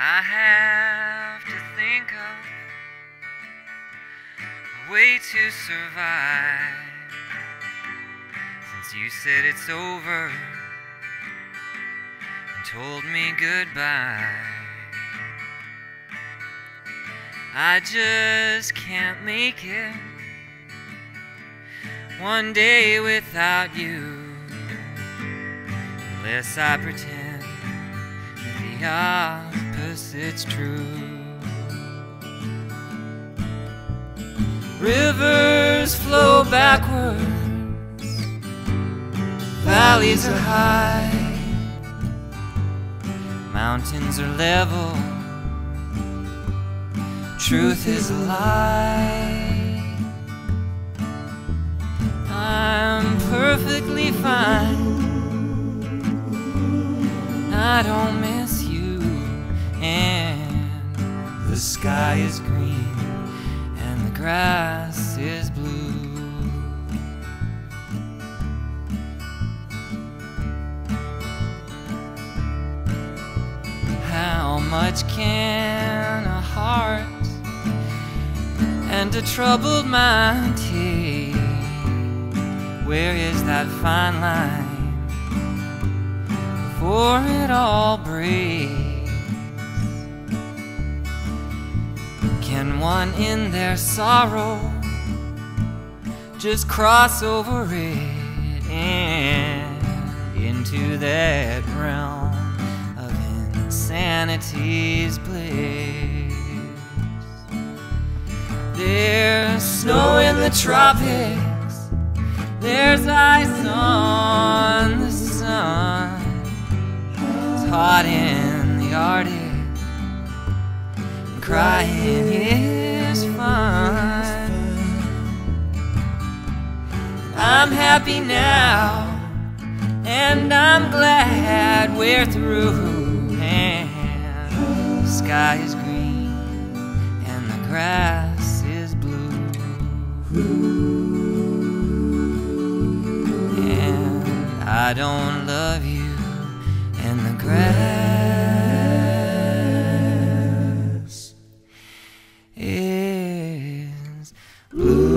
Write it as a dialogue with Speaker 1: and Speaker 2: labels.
Speaker 1: I have to think of a way to survive. Since you said it's over and told me goodbye, I just can't make it one day without you, unless I pretend opposite's true. Rivers flow backwards, valleys are high, mountains are level, truth is a lie. I'm perfectly fine. I don't miss and the sky is green and the grass is blue. How much can a heart and a troubled mind take? Where is that fine line before it all breaks? One in their sorrow. Just cross over it and into that realm of insanity's bliss? There's snow in the tropics, there's ice on the sun, it's hot in the Arctic crying is fun. I'm happy now, and I'm glad we're through. And the sky is green, and the grass is blue. And I don't love you, and the grass. Ooh.